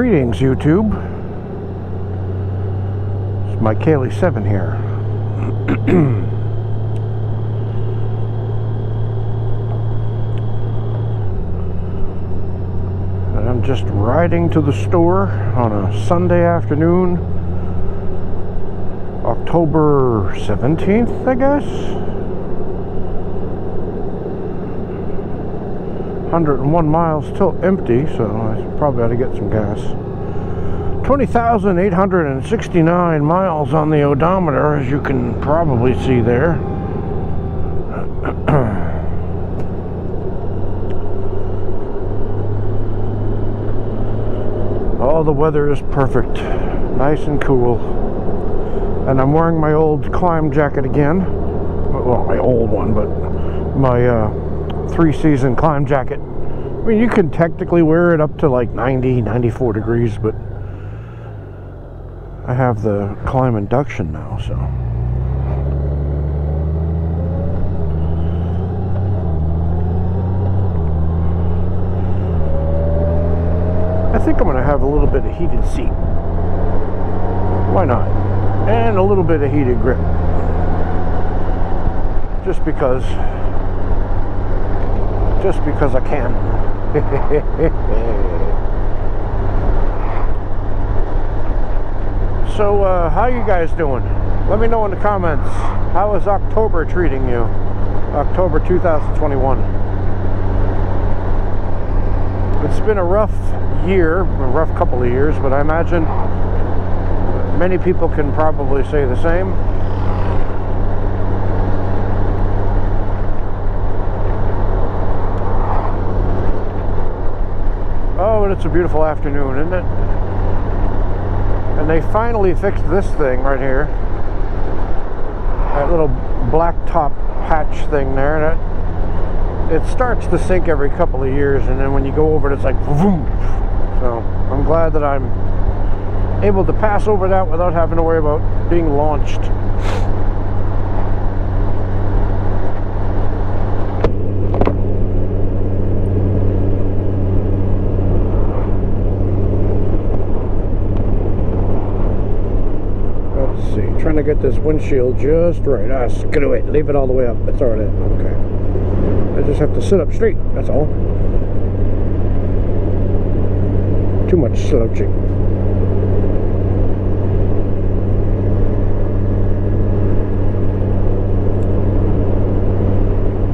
Greetings, YouTube. It's Maikeli 7 here. and I'm just riding to the store on a Sunday afternoon, October 17th, I guess. 101 miles still empty, so I probably ought to get some gas. 20,869 miles on the odometer, as you can probably see there. oh, the weather is perfect. Nice and cool. And I'm wearing my old Klim jacket again. Well, my old one, but my uh, three season Klim jacket. I mean, you can technically wear it up to like 90, 94 degrees, but I have the Klim induction now, so. I think I'm going to have a little bit of heated seat. Why not? And a little bit of heated grip. Just because just because I can. so, uh, how you guys doing? Let me know in the comments. How is October treating you? October 2021. It's been a rough year, a rough couple of years, but I imagine many people can probably say the same. And it's a beautiful afternoon, isn't it? And they finally fixed this thing right here. That little black top hatch thing there. That it starts to sink every couple of years, and then when you go over it, it's like boom. So I'm glad that I'm able to pass over that without having to worry about being launched. trying to get this windshield just right. Ah, screw it. Leave it all the way up. That's all right. Okay. I just have to sit up straight. That's all. Too much slouching.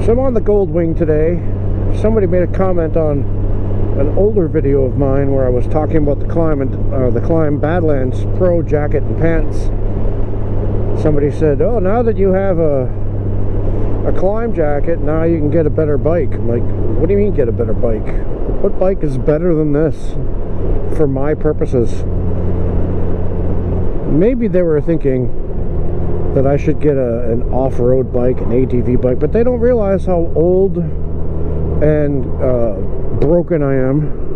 So I'm on the Goldwing today. Somebody made a comment on an older video of mine where I was talking about the Klim and uh, the Klim Badlands Pro jacket and pants somebody said, oh, now that you have a, a Klim jacket, now you can get a better bike. I'm like, what do you mean get a better bike? What bike is better than this for my purposes? Maybe they were thinking that I should get a, an off-road bike, an ATV bike, but they don't realize how old and uh, broken I am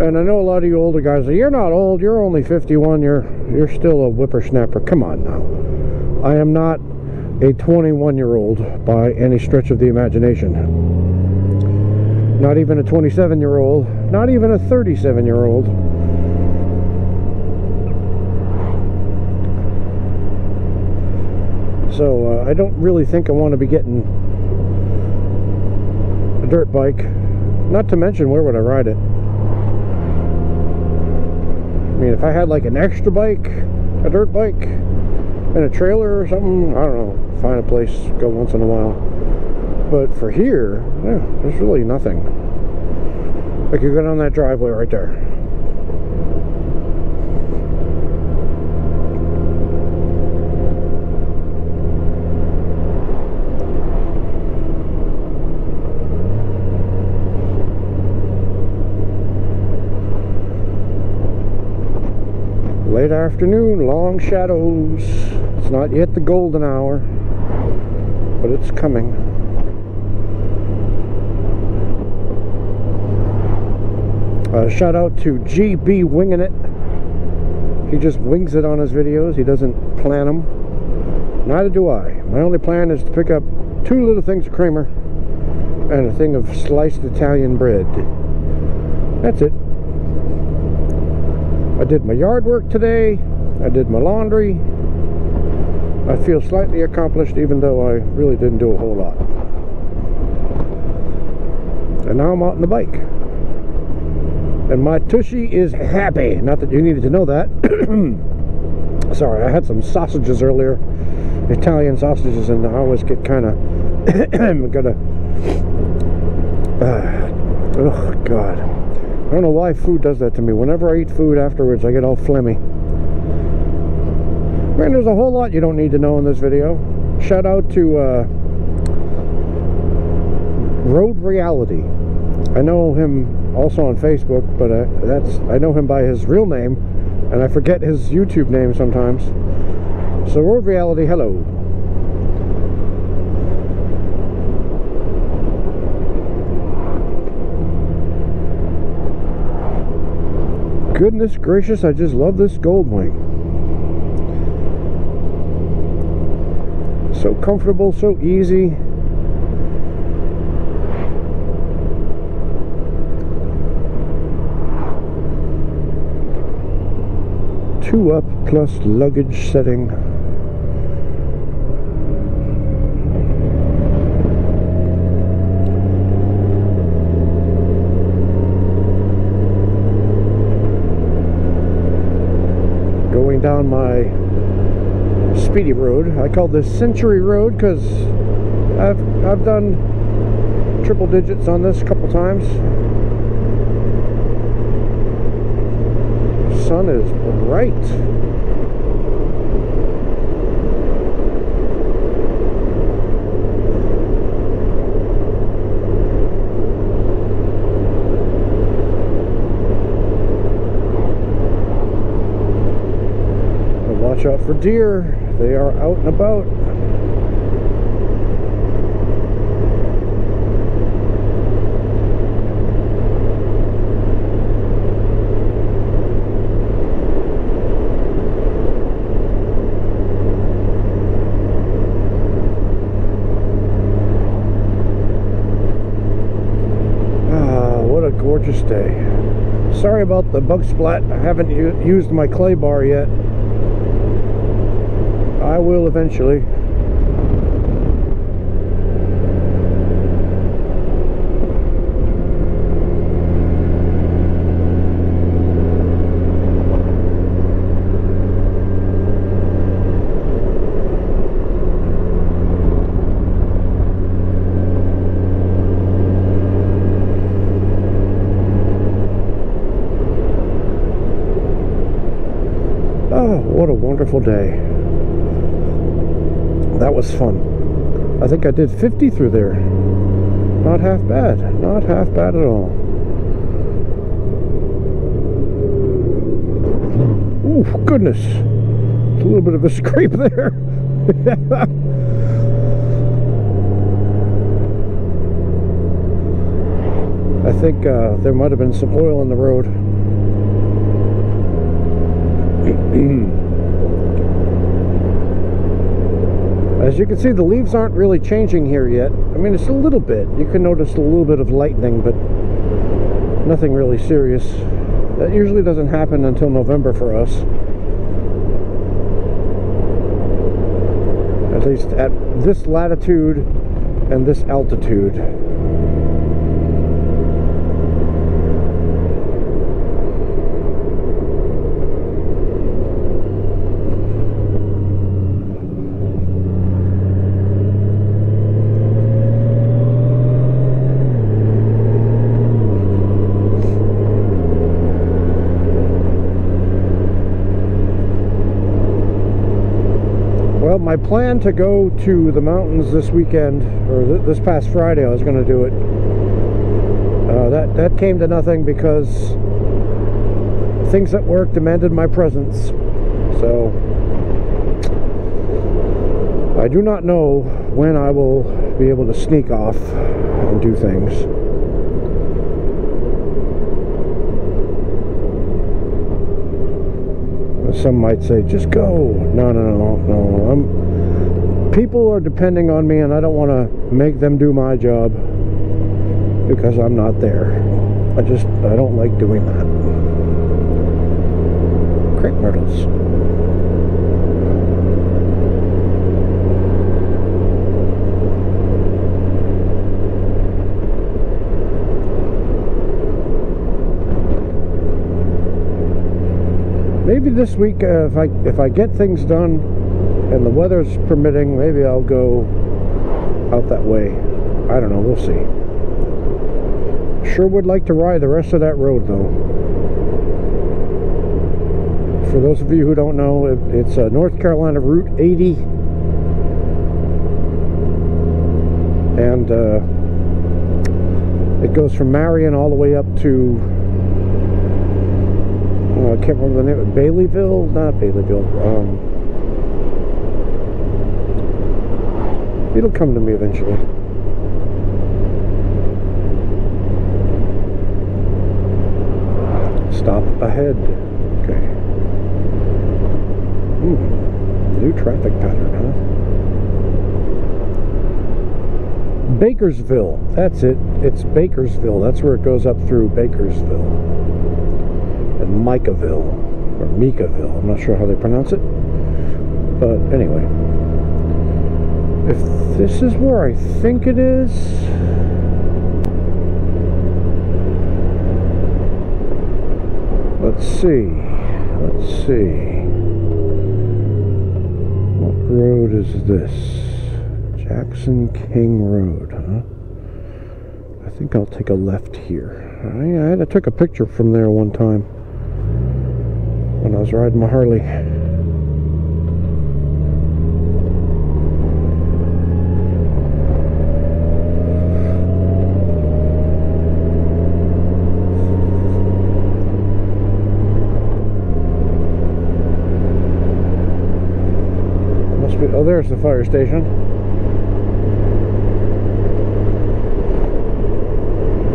and I know a lot of you older guys say, you're not old, you're only 51, you're you're still a whippersnapper. Come on now. I am not a 21 year old by any stretch of the imagination. Not even a 27 year old, not even a 37 year old. So uh, I don't really think I want to be getting a dirt bike. Not to mention, where would I ride it? Mean, if I had like an extra bike, a dirt bike, and a trailer or something, I don't know, find a place, go once in a while. But for here, yeah, there's really nothing. Like you go down that driveway right there. Late afternoon, long shadows. It's not yet the golden hour, but it's coming. Uh, shout out to GB Winging It. He just wings it on his videos. He doesn't plan them. Neither do I. My only plan is to pick up two little things of creamer and a thing of sliced Italian bread. That's it. I did my yard work today. I did my laundry. I feel slightly accomplished even though I really didn't do a whole lot. And now I'm out on the bike. And my tushy is happy. Not that you needed to know that. Sorry, I had some sausages earlier. Italian sausages and I always get kind of gonna uh, oh god I don't know why food does that to me whenever I eat food afterwards I get all phlegmy Man, there's a whole lot you don't need to know in this video. Shout out to uh, Road Reality. I know him also on Facebook, but uh, that's I know him by his real name, and I forget his YouTube name sometimes. So Road Reality, hello. Goodness gracious, I just love this Goldwing. so comfortable so easy two up plus luggage setting going down my speedy road. I call this Century Road because I've I've done triple digits on this a couple times. Sun is bright. Watch out for deer they are out and about. Ah, what a gorgeous day. Sorry about the bug splat. I haven't used my clay bar yet. I will eventually. Oh, what a wonderful day that was fun. I think I did 50 through there. Not half bad. Not half bad at all. Ooh, goodness. A little bit of a scrape there. I think uh, there might have been some oil in the road. As you can see, the leaves aren't really changing here yet. I mean, it's a little bit. You can notice a little bit of lightning, but nothing really serious. That usually doesn't happen until November for us. At least at this latitude and this altitude. My plan to go to the mountains this weekend, or th this past Friday, I was going to do it. Uh, that that came to nothing because things at work demanded my presence. So I do not know when I will be able to sneak off and do things. some might say, just go. No, no, no, no. I'm, people are depending on me and I don't want to make them do my job because I'm not there. I just, I don't like doing that. crepe myrtles. Maybe this week, uh, if I if I get things done and the weather's permitting, maybe I'll go out that way. I don't know. We'll see. Sure would like to ride the rest of that road though. For those of you who don't know, it, it's uh, North Carolina Route 80. And uh, it goes from Marion all the way up to, oh, I can't remember the name, Baileyville? Not Baileyville. Um, it'll come to me eventually. Stop ahead. Okay. Hmm. New traffic pattern, huh? Bakersville. That's it. It's Bakersville. That's where it goes up through Bakersville. And Micaville. Or Meekaville. I'm not sure how they pronounce it. But anyway. If this is where I think it is... Let's see. Let's see. What road is this? Jackson King Road, huh? I think I'll take a left here. I, I took a picture from there one time when I was riding my Harley. Must be, oh, there's the fire station.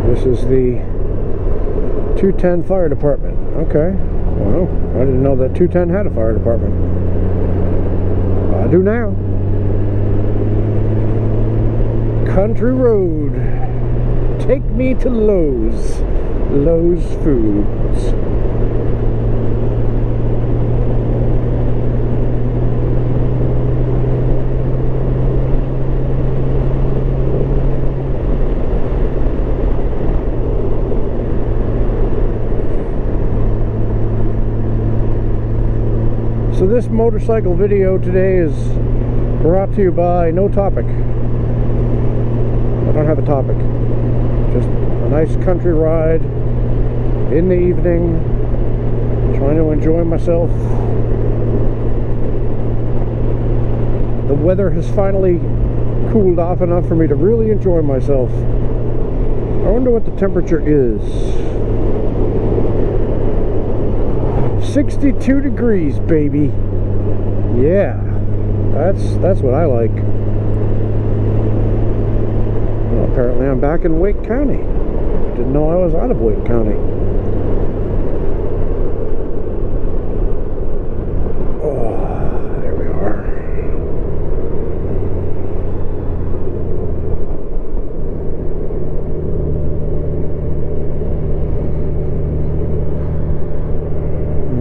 This is the 210 Fire Department. Okay. Well, I didn't know that 210 had a fire department. I do now. Country Road. Take me to Lowe's. Lowe's Foods. So this motorcycle video today is brought to you by no topic. I don't have a topic. Just a nice country ride in the evening, trying to enjoy myself. The weather has finally cooled off enough for me to really enjoy myself. I wonder what the temperature is. 62 degrees, baby. Yeah, that's that's what I like. Well, apparently I'm back in Wake County. Didn't know I was out of Wake County. Oh, there we are.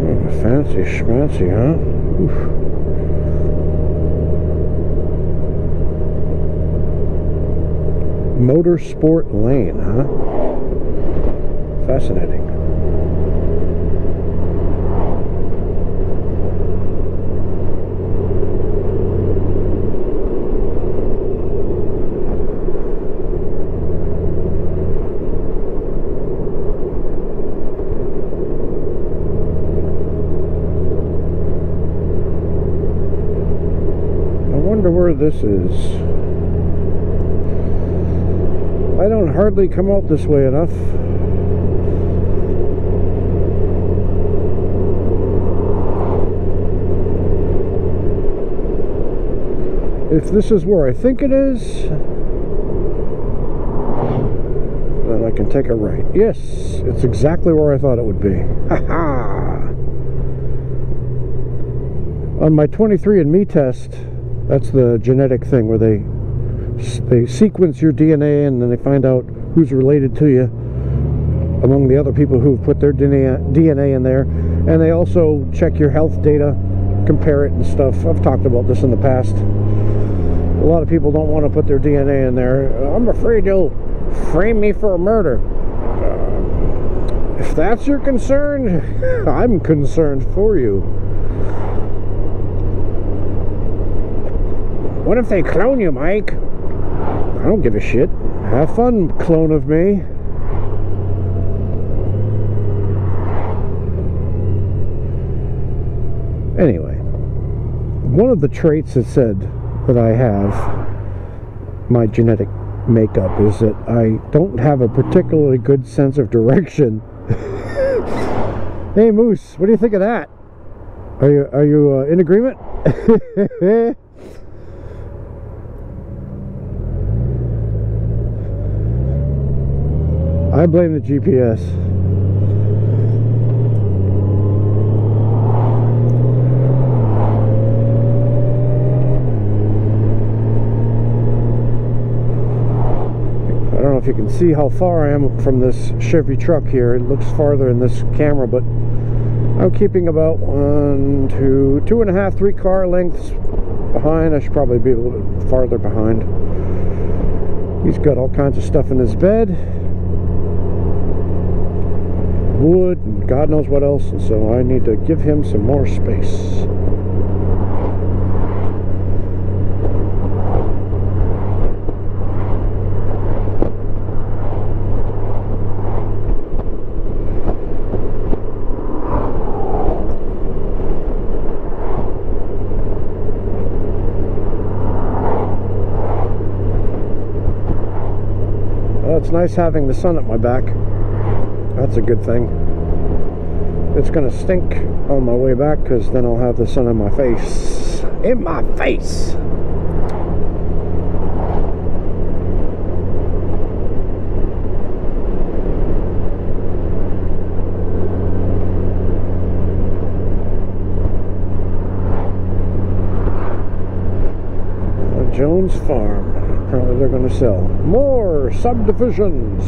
Oh, fancy schmancy, huh? Oof. Motorsport Lane, huh? Fascinating. I wonder where this is. I don't hardly come out this way enough. If this is where I think it is, then I can take a right. Yes, it's exactly where I thought it would be. Ha ha! On my 23andMe test, that's the genetic thing where they they sequence your DNA and then they find out who's related to you among the other people who've put their DNA in there And they also check your health data, compare it and stuff. I've talked about this in the past. A lot of people don't want to put their DNA in there. I'm afraid they'll frame me for a murder. Uh, if that's your concern, I'm concerned for you. What if they clone you, Mike? I don't give a shit. Have fun, clone of me. Anyway, one of the traits that said that I have, my genetic makeup, is that I don't have a particularly good sense of direction. hey, Moose, what do you think of that? Are you are you uh, in agreement? I blame the GPS. I don't know if you can see how far I am from this Chevy truck here. It looks farther in this camera, but I'm keeping about one, two, two and a half, three car lengths behind. I should probably be a little bit farther behind. He's got all kinds of stuff in his bed wood and God knows what else, and so I need to give him some more space. It's nice having the sun at my back. That's a good thing. It's going to stink on my way back because then I'll have the sun in my face. In my face! Jones Farm. Apparently they're going to sell more subdivisions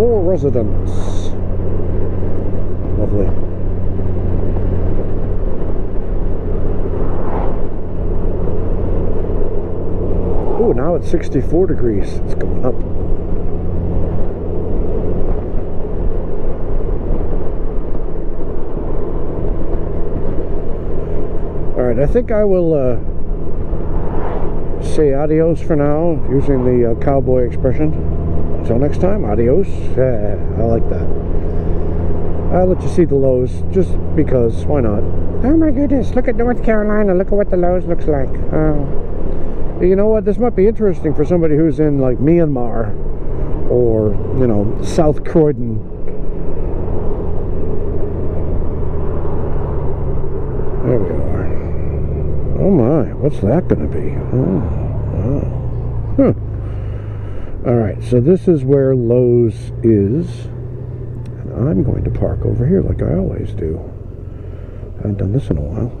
more residents. Lovely. Oh, now it's 64 degrees. It's going up. All right, I think I will uh, say adios for now using the uh, cowboy expression. Until next time, adios. Yeah, I like that. I'll let you see the lows, just because, why not? Oh my goodness, look at North Carolina, look at what the lows looks like. Oh. You know what, this might be interesting for somebody who's in like Myanmar or, you know, South Croydon. There we are. Oh my, what's that going to be? Oh, wow. Huh. All right, so this is where Lowe's is. And I'm going to park over here like I always do. I haven't done this in a while.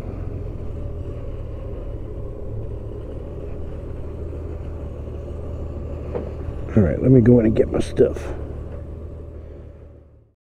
All right, let me go in and get my stuff.